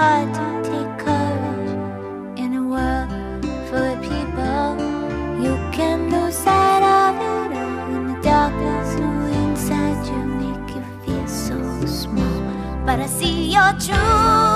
hard to take courage in a world full of people. You can lose sight of it all in the darkness inside you make you feel so small. But I see your truth.